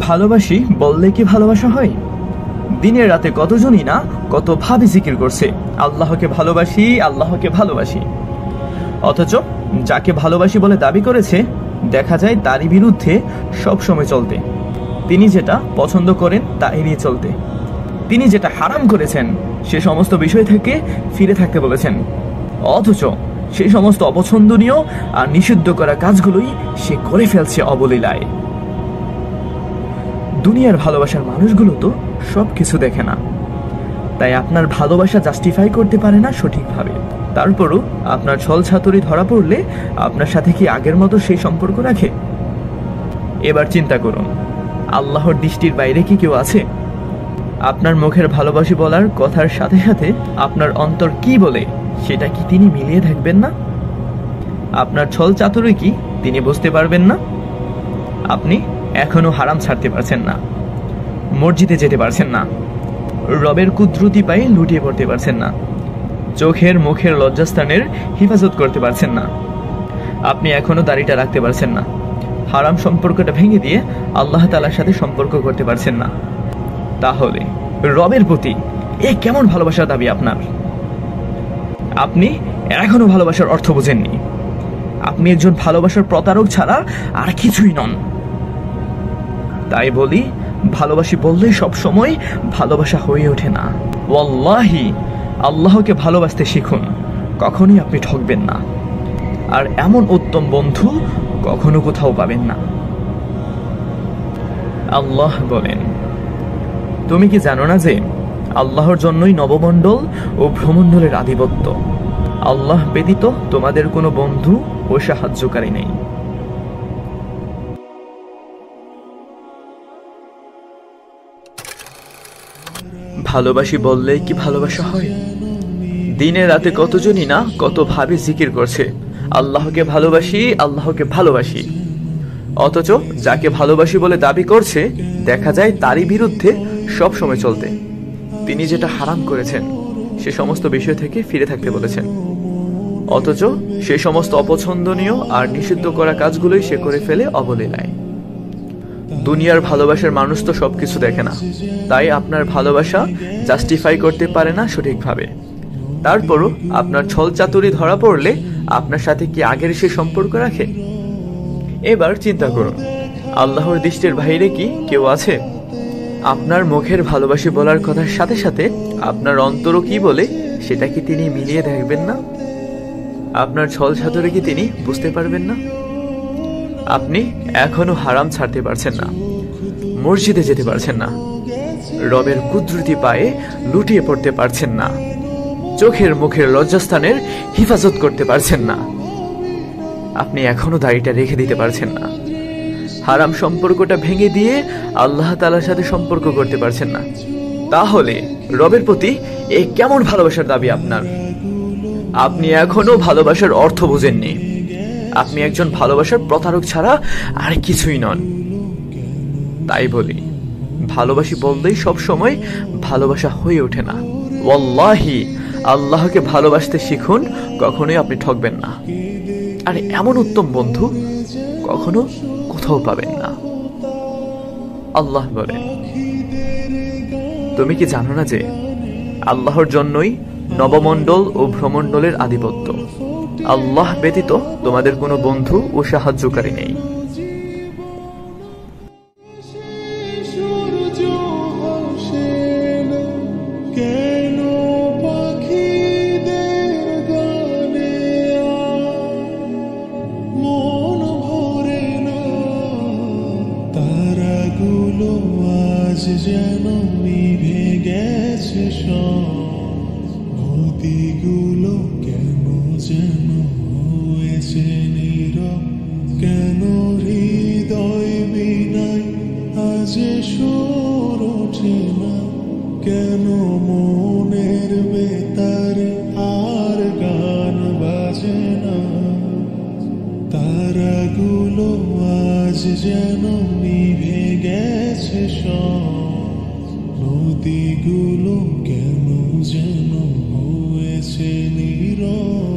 ভালোবাসি বললে কি ভালোবাসা হয়? দিনে রাতে কতজনই না কত ভাবে জিকির করছে। আল্লাহকে ভালোবাসি আল্লাহকে ভালোবাসি। অথচ যাকে ভালোবাসি বলে দাবি করেছে, দেখা যায় তারই বিরুদ্ধে সব সময় চলতে। তিনি যেটা পছন্দ করেন তা এড়িয়ে চলতে। তিনি যেটা হারাম করেছেন, সে সমস্ত বিষয় থেকে ফিরে থাকতে বলেছেন। অথচ সেই সমস্ত অপছন্দনীয় আর নিষিদ্ধ করা কাজগুলোই সে করে ফেলছে অবলীলায়। দুনিয়ার ভালোবাসার মানুষগুলো তো সব কিছু দেখে না। তাই আপনার ভালোবাসা জাস্টিফাই করতে পারে না সঠিকভাবে। তারপরও আপনার ছল ছাতুরি ধরা পড়লে আপনার সাথে কি আগের মতো সেই সম্পর্ক রাখে? এবার চিন্তা করুন, আল্লাহর দৃষ্টির বাইরে কি কেউ আছে? আপনার মুখের ভালোবাসি বলার কথার সাথে সাথে আপনার অন্তর কি বলে, সেটা কি তিনি মিলিয়ে থাকবেন না? আপনার ছল চাতুরি কি তিনি বুঝতে পারবেন না? আপনি এখনও হারাম ছাড়তে পারছেন না। মসজিদে যেতে পারছেন না। রবের কুদ্রুতি পায়ে লুটিয়ে পড়তে পারছেন না। চোখের মুখের লজ্জাস্থানের হেফাজত করতে পারছেন না। আপনি এখনও দাড়িটা রাখতে পারছেন না। হারাম সম্পর্কটা ভেঙে দিয়ে আল্লাহ তালার সাথে সম্পর্ক করতে পারছেন না। তাহলে রবের প্রতি এ কেমন ভালোবাসার দাবি আপনার? আপনি এখনও ভালোবাসার অর্থ বোঝেননি। আপনি একজন ভালোবাসার প্রতারক ছাড়া আর কিছুই নন। তাই বলি, ভালোবাসি বললেই সব সময় ভালোবাসা হয়ে ওঠে না। ওয়াল্লাহি, আল্লাহকে ভালোবাসতে শিখুন, কখনোই আপনি ঠকবেন না। আর এমন উত্তম বন্ধু কখনো কোথাও পাবেন না। আল্লাহ বলেন, তুমি কি জানো না যে আল্লাহর জন্যই নবমণ্ডল ও ভ্রমণ্ডলের আধিপত্য? আল্লাহ ব্যতীত তোমাদের কোনো বন্ধু ও সাহায্যকারী নেই। ভালোবাসি বললেই কি ভালোবাসা হয়? দিনে রাতে কতজনই না কত ভাবে জিকির করছে। আল্লাহকে ভালোবাসি আল্লাহকে ভালোবাসি। অথচ যাকে ভালোবাসি বলে দাবি করছে, দেখা যায় তারই বিরুদ্ধে সব সময় চলতে। তিনি যেটা হারাম করেছেন, সে সমস্ত বিষয় থেকে ফিরে থাকতে বলেছেন। অথচ সে সমস্ত অপছন্দনীয় আর নিষিদ্ধ করা কাজগুলোই সে করে ফেলে অবলীলায়। দুনিয়ার ভালোবাসার মানুষ তো সবকিছু দেখে না। তাই আপনার ভালোবাসা জাস্টিফাই করতে পারে না সঠিকভাবে। তারপরও আপনার ছল চাতুরি ধরা পড়লে আপনার সাথে কি আগের সে সম্পর্ক রাখে? এবার চিন্তা করুন, আল্লাহর দৃষ্টির বাইরে কি কেউ আছে? আপনার মুখের ভালোবাসি বলার কথার সাথে সাথে আপনার অন্তরও কি বলে সেটা কি তিনি মিলিয়ে দেখবেন না? আপনার ছল ছাতুরে কি তিনি বুঝতে পারবেন না? আপনি এখনও হারাম ছাড়তে পারছেন না। মসজিদে যেতে পারছেন না। রবের কুদরতি পায়ে লুটিয়ে পড়তে পারছেন না। চোখের মুখের লজ্জাস্থানের হেফাজত করতে পারছেন না। আপনি এখনও দাড়িটা রেখে দিতে পারছেন না। হারাম সম্পর্কটা ভেঙে দিয়ে আল্লাহ তালার সাথে সম্পর্ক করতে পারছেন না। তাহলে রবের প্রতি এ কেমন ভালোবাসার দাবি আপনার? আপনি এখনও ভালোবাসার অর্থ বুঝেননি। আপনি একজন ভালোবাসার প্রতারক ছাড়া আর কিছুই নন। তাই বলি, ভালোবাসি বললেই সব সময় ভালোবাসা হয়ে ওঠে না। ওয়াল্লাহি, আল্লাহকে ভালোবাসতে শিখুন, কখনোই আপনি ঠকবেন না। আর, এমন উত্তম বন্ধু কখনো কোথাও পাবেন না। আল্লাহ বলেন, তুমি কি জানো না যে আল্লাহর জন্যই নবমণ্ডল ও ভ্রমণ্ডলের আধিপত্য? আল্লাহ ব্যতীত তোমাদের কোনো বন্ধু ও সাহায্যকারী নেই। তারাগুলো আজ যেন নদীগুলো কেন যেন হয়েছে নীরব।